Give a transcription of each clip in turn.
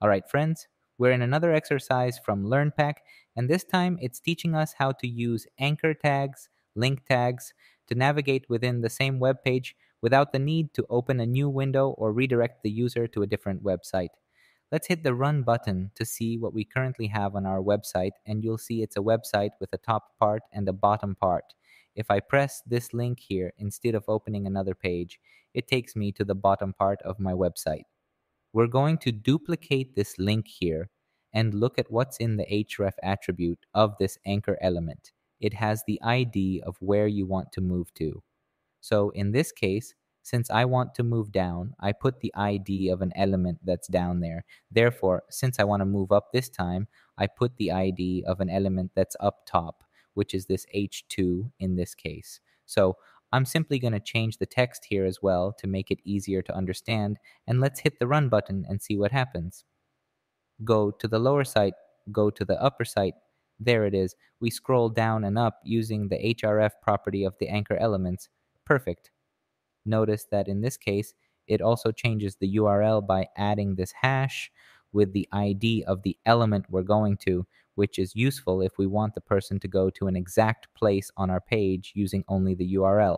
All right, friends, we're in another exercise from LearnPack, and this time it's teaching us how to use anchor tags, link tags, to navigate within the same web page without the need to open a new window or redirect the user to a different website. Let's hit the Run button to see what we currently have on our website, and you'll see it's a website with a top part and a bottom part. If I press this link here instead of opening another page, it takes me to the bottom part of my website. We're going to duplicate this link here and look at what's in the href attribute of this anchor element. It has the ID of where you want to move to. So in this case, since I want to move down, I put the ID of an element that's down there. Therefore, since I want to move up this time, I put the ID of an element that's up top, which is this H2 in this case. So I'm simply going to change the text here as well to make it easier to understand, and let's hit the run button and see what happens. Go to the lower site, go to the upper site, there it is. We scroll down and up using the href property of the anchor elements. Perfect. Notice that in this case, it also changes the URL by adding this hash with the ID of the element we're going to, which is useful if we want the person to go to an exact place on our page using only the URL.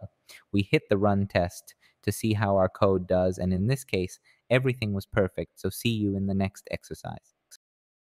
We hit the run test to see how our code does, and in this case, everything was perfect. So see you in the next exercise.